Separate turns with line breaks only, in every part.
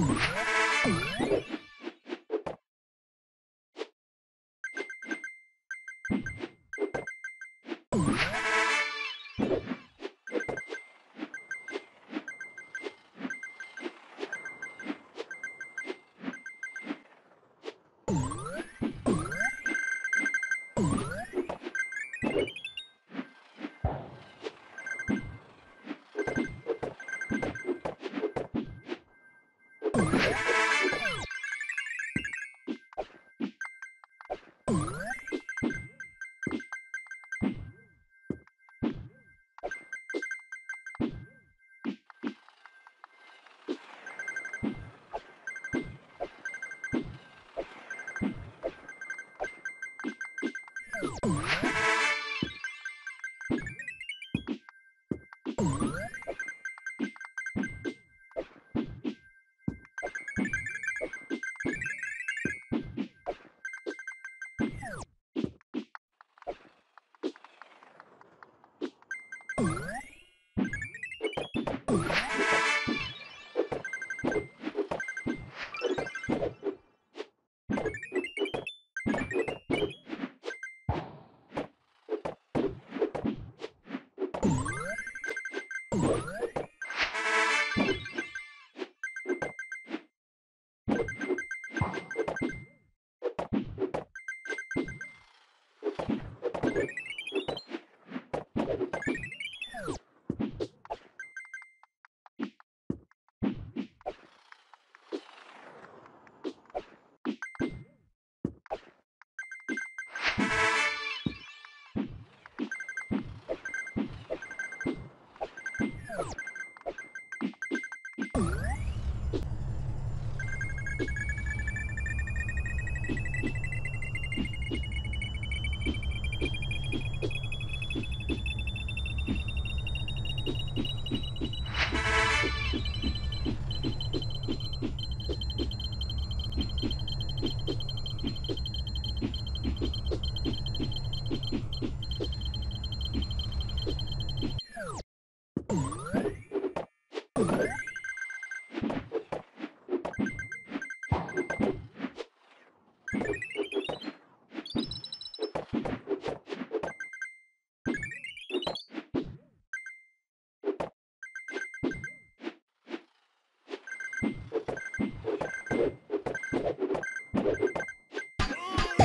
Ooh.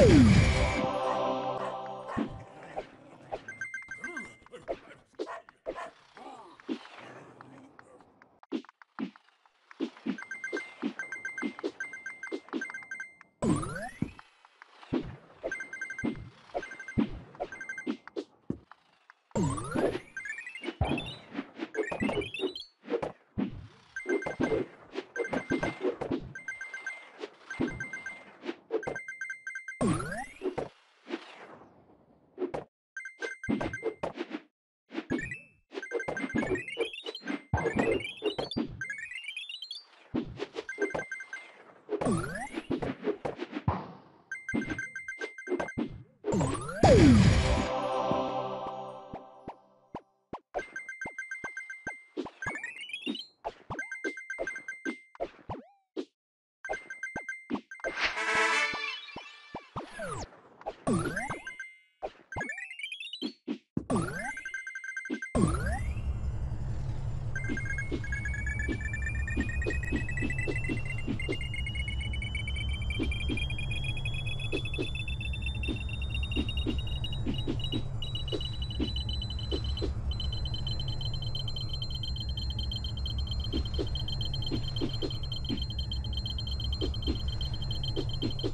Woo! Oh. Thank you.